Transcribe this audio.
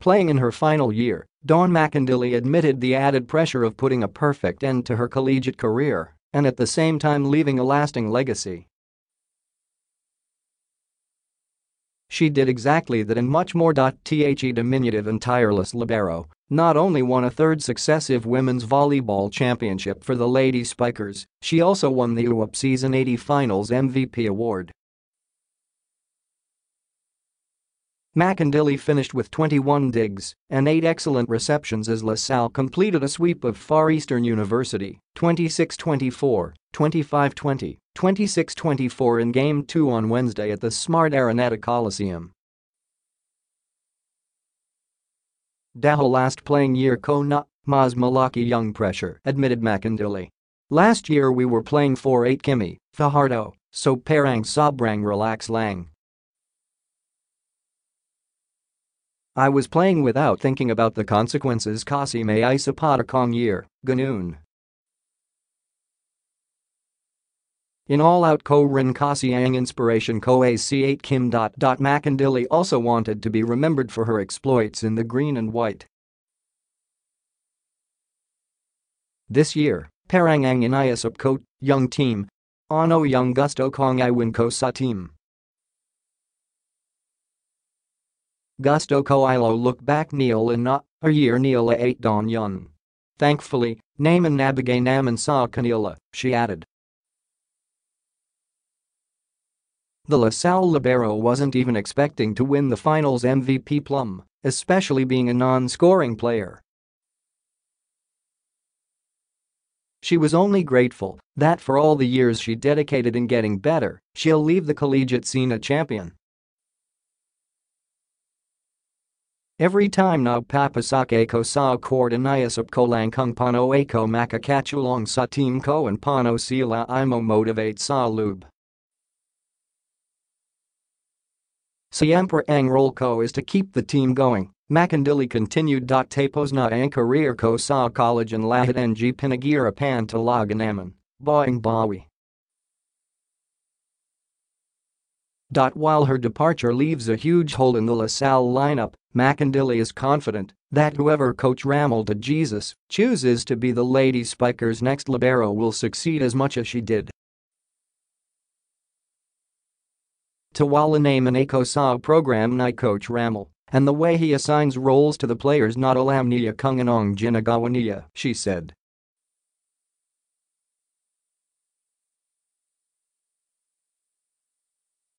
Playing in her final year, Dawn Macandili admitted the added pressure of putting a perfect end to her collegiate career and at the same time leaving a lasting legacy. She did exactly that and much more. The diminutive and tireless libero not only won a third successive women's volleyball championship for the Lady Spikers, she also won the UAAP Season 80 Finals MVP award. Macandili finished with 21 digs and 8 excellent receptions as La Salle completed a sweep of Far Eastern University 26-24, 25-20, 26-24 in Game 2 on Wednesday at the Smart Araneta Coliseum. Daho last playing year ko na, mas malaki young pressure, admitted Macandili. Last year we were playing 4-8 Kimmy, Fajardo, so parang sobrang relax lang. I was playing without thinking about the consequences kasi may isa kong year, ganoon. In all-out ko rin kasi ang inspiration ko AC8 Kim. Macandili also wanted to be remembered for her exploits in the green and white. This year, parang ang inayasap ko, young team. Ano young gusto kong iwin ko sa team. Gusto Coilo look back Neil and not a year Neil 8 Dawn Yun. Thankfully, Naaman nabigay naman sa kanila, she added. The La Salle Libero wasn't even expecting to win the finals MVP plum, especially being a non-scoring player. She was only grateful that for all the years she dedicated in getting better, she'll leave the collegiate scene a champion. Every time na papasake ko sa coordinayasap ko lang pano ako makakatulong sa team ko and pano sila imo motivate sa lube. Siempre ang role ko is to keep the team going, Macandili continued. Tapos na ang career ko sa college and lahat ng pinagirapan talaga naman, boing bawi. While her departure leaves a huge hole in the La Salle lineup, Macandili is confident that whoever coach Ramil De Jesus chooses to be the Lady Spikers' next libero will succeed as much as she did. Tawala name an ACOSA program night coach Ramil and the way he assigns roles to the players not alam niya kunganong ginagawa niya, she said.